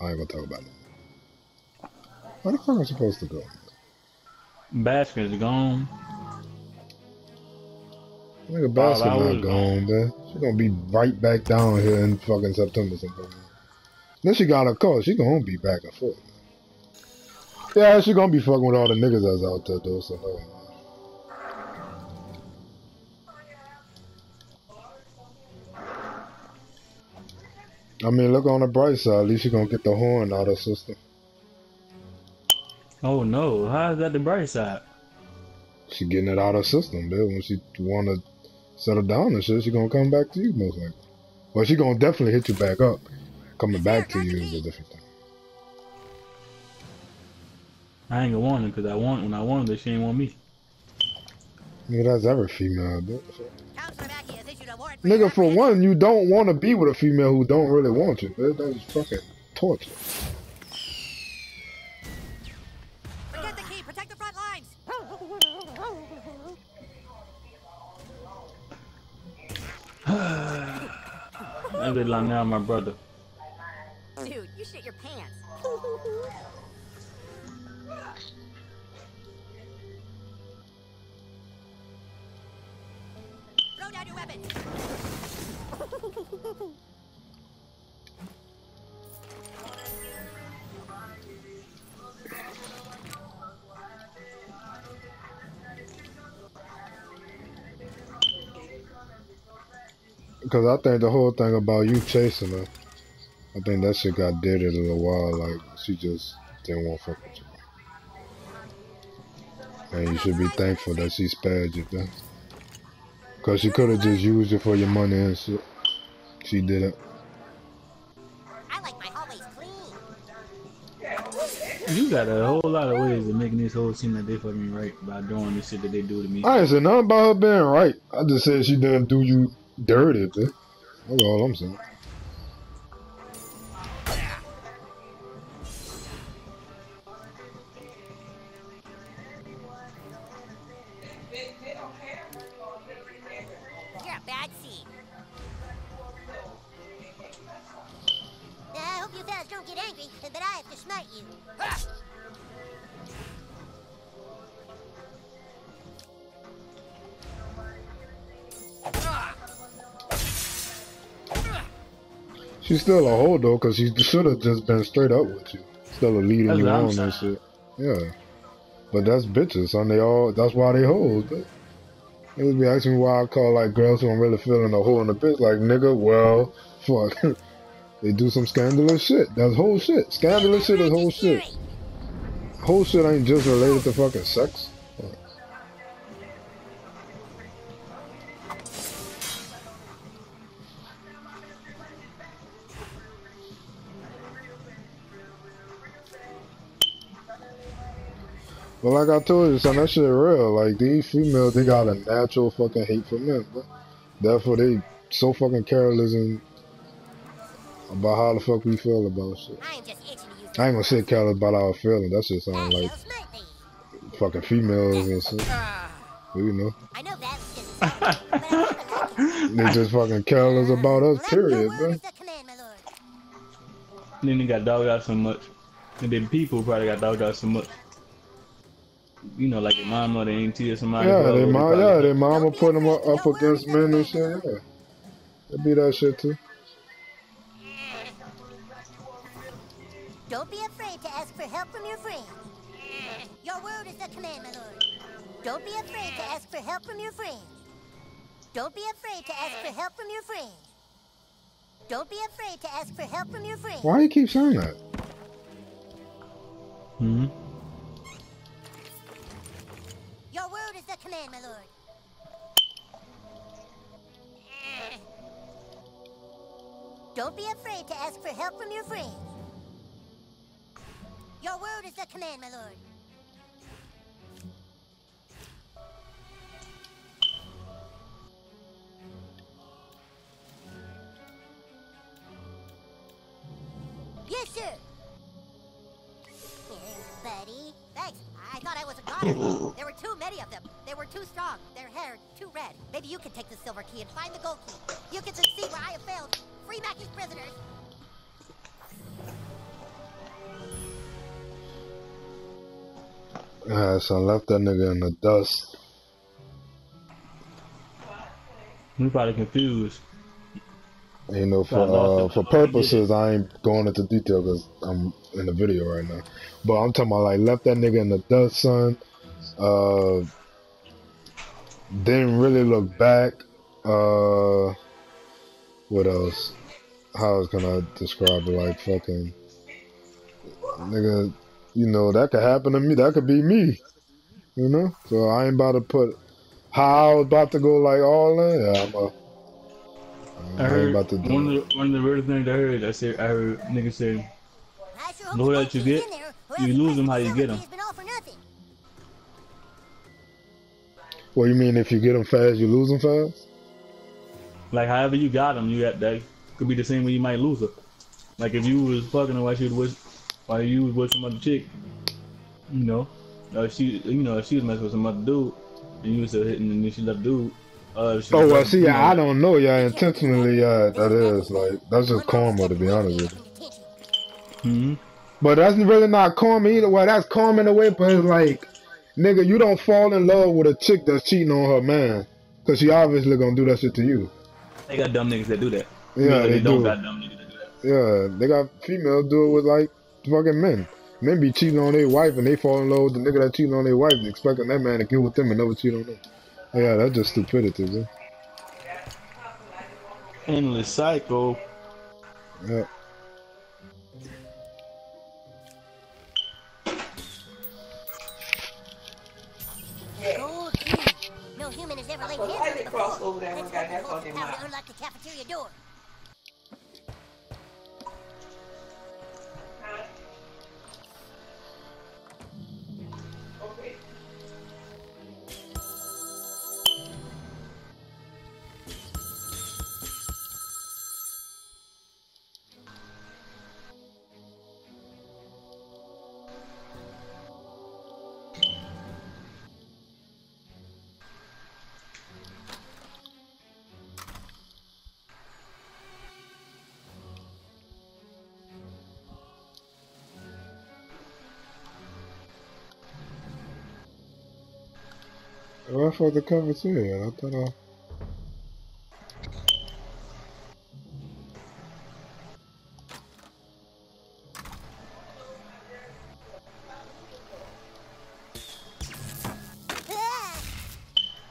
I ain't gonna talk about it. Where the fuck am I supposed to go? Basket is gone. Nigga, Basket not gone, man. She gonna be right back down here in fucking September sometime. Then she got a call. She gonna be back and forth. Yeah, she gonna be fucking with all the niggas that's out there though, so no. I mean, look on the bright side. At least she gonna get the horn out of her system. Oh no, how is that the bright side? She getting it out of her system, dude. When she wanna settle down and shit, she gonna come back to you most likely. Well, she gonna definitely hit you back up. Coming back to you is a different thing. I ain't gonna want her because I want when I wanted her, she ain't want me. Yeah, that's every female, dude. Nigga, for one, you don't want to be with a female who don't really want you. Dude. That's fucking torture. Forget the key. Protect the front lines. I good like now, my brother. Dude, you shit your pants. Throw down your weapon. Because I think the whole thing about you chasing her, I think that shit got dead in a little while. Like, she just didn't want to fuck with you. And you should be thankful that she spared you, though. Because she could have just used it for your money and shit. She did it. I like my hallways clean. You got a whole lot of ways of making this whole seem like they fucking right by doing the shit that they do to me. I ain't said nothing about her being right. I just said she didn't do you dirty, dude. That's all I'm saying. Get angry, but I have to smite you. She's still a hoe though, cause she should have just been straight up with you, Still a leading That's you on and shit. Yeah, but that's bitches, son. They all that's why they hoes. But they would be asking me why I call like girls who I'm really feeling a hoe in the bitch. Like nigga, well, fuck. They do some scandalous shit. That's whole shit. Scandalous shit is whole shit. Whole shit ain't just related to fucking sex. But like I told you, son, that shit real. Like these females, they got a natural fucking hate for men. Bro. Therefore, they so fucking careless and about how the fuck we feel about shit. I am just itching to use I ain't gonna say careless about our feelings. That shit sound That like fucking females and shit. Ah, You know, I know that was just a sound, but I never like it. they just fucking careless about us. Period, word bro. is the command, my lord. Then they got dogged out so much. And then people probably got dogged out so much. You know, like your mama, they ain't tear somebody. Yeah, bro, they they yeah, their mama put them up, up against men and shit. Yeah, it be that shit too. Help from your friends. Your word is the command, my lord. Don't be afraid to ask for help from your friends. Don't be afraid to ask for help from your friends. Don't be afraid to ask for help from your friends. Why do you keep saying that? Mhm. Your word is the command, my lord. Don't be afraid to ask for help from your friends. Your word is the command, my lord. Yes, sir. Buddy. Thanks. I thought I was a goner. there were too many of them. They were too strong. Their hair too red. Maybe you can take the silver key and find the gold key. You can succeed where I have failed. Free Mackey's prisoners. Yeah, so I left that nigga in the dust. We probably confused. You know, for uh, for purposes, I ain't going into detail because I'm in the video right now. But I'm talking about like left that nigga in the dust, son. Uh, didn't really look back. Uh, what else? How can I describe it? Like fucking nigga, you know that could happen to me. That could be me. You know, so I ain't about to put how I was about to go like all in. Yeah, I'm a, I ain't heard about to do one of the one of the weirdest things I heard. I said I heard niggas say, I hope that you get, in there, or you lose the lose 'em price how you get them. has been all for nothing. Well, you mean if you get them fast, you lose them fast? like however you got them, you got that could be the same way you might lose them. Like if you was fucking while she was with, while you was with some other chick, you know, uh, she, you know, if she was messing with some other dude, and you was still hitting, and then she left dude. Uh, she Oh well, see, you know, I don't know, yeah, intentionally, yeah, that is like that's just karma to be honest with you. hmm But that's really not karma either. Well, that's karma in a way, but it's like, nigga, you don't fall in love with a chick that's cheating on her man, cause she obviously gonna do that shit to you. They got dumb niggas that do that. Yeah, You know, they don't do. got dumb niggas that do that. Yeah, they got females do it with like fucking men. Men be cheating on their wife and they fall in love with the nigga that cheating on their wife, and expecting that man to get with them and never cheat on them. Oh, yeah, that's just stupidity, man. Endless cycle. Yeah. Gold. No human has ever laid Well, hands why on they it cross before. over Let's got hope that the force fucking to mouth? unlock the cafeteria door. Where the fuck the cafeteria? I thought I.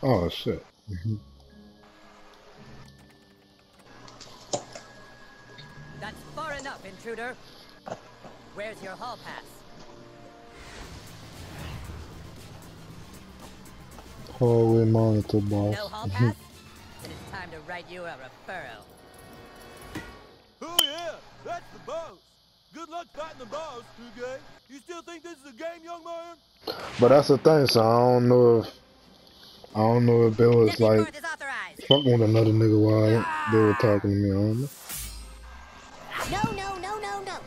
Oh shit. That's far enough, intruder. Where's your hall pass? Hallway monitor boss. No hall pass? then it's time to write you a referral. Oh yeah, that's the boss. Good luck fighting the boss, okay? You still think this is a game, young man? But that's the thing, so I don't know if I don't know if it was like forth fucking with another nigga while ah! they were talking to me. I don't know. No, no, no, no, no.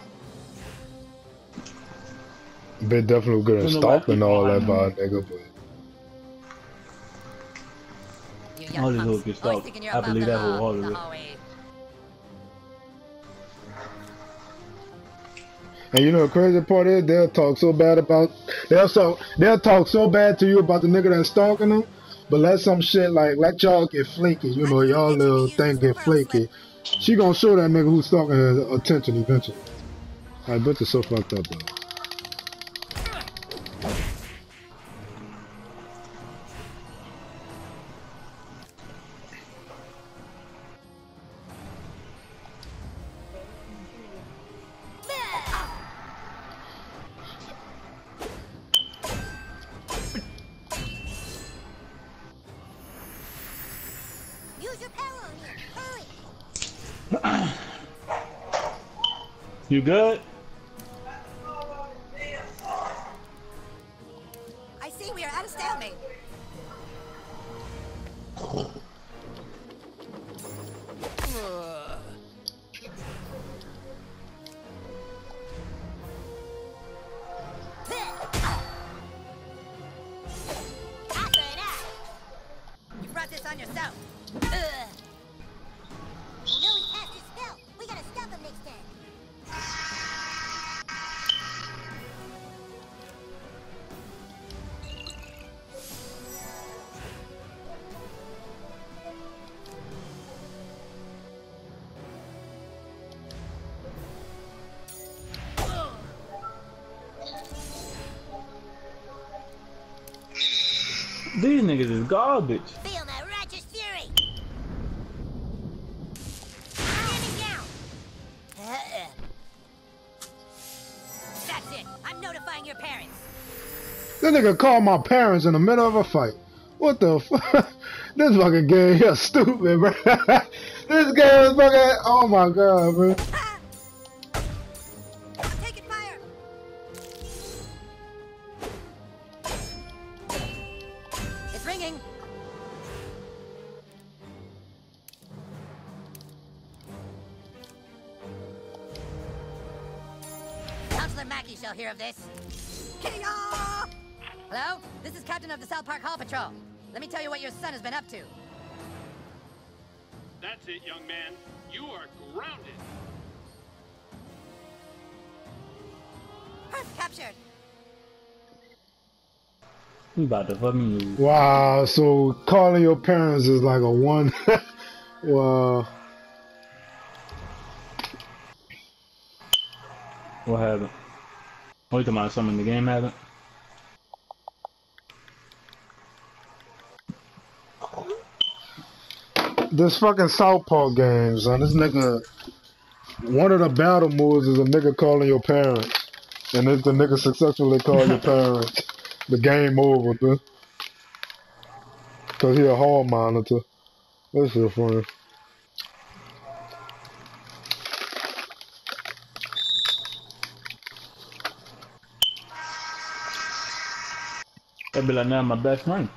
They definitely good at Don't know why stalking all that by a nigga, but stalked. thinking you're I above believe that law, wholeheartedly. the hallway. and you know the crazy part is they'll talk so bad about they'll so they'll talk so bad to you about the nigga that's stalking them, but let some shit like let y'all get flaky. You know y'all little thing get flaky. She gonna show that nigga who's stalking her attention eventually. I bet is so fucked up though. You good? I see we are at a stalemate. Out. You brought this on yourself. Ugh. These niggas is garbage. Feel my righteous fury. Standing down. Uh-uh. That's it. I'm notifying your parents. This nigga called my parents in the middle of a fight. What the fuck? this fucking game here stupid, bro. this game is fucking. Oh my god, bro. Counselor Mackey shall hear of this. Kia! Hello? This is Captain of the South Park Hall Patrol. Let me tell you what your son has been up to. That's it, young man. You are grounded. Earth captured. We about to fucking lose. Wow, so calling your parents is like a one. wow. What happened? You talking about something in the game happened? This fucking South Park game, son. This nigga. One of the battle moves is a nigga calling your parents. And if the nigga successfully call your parents, the game over, dude. Cause he a hall monitor. This is funny. That'd be now my best friend.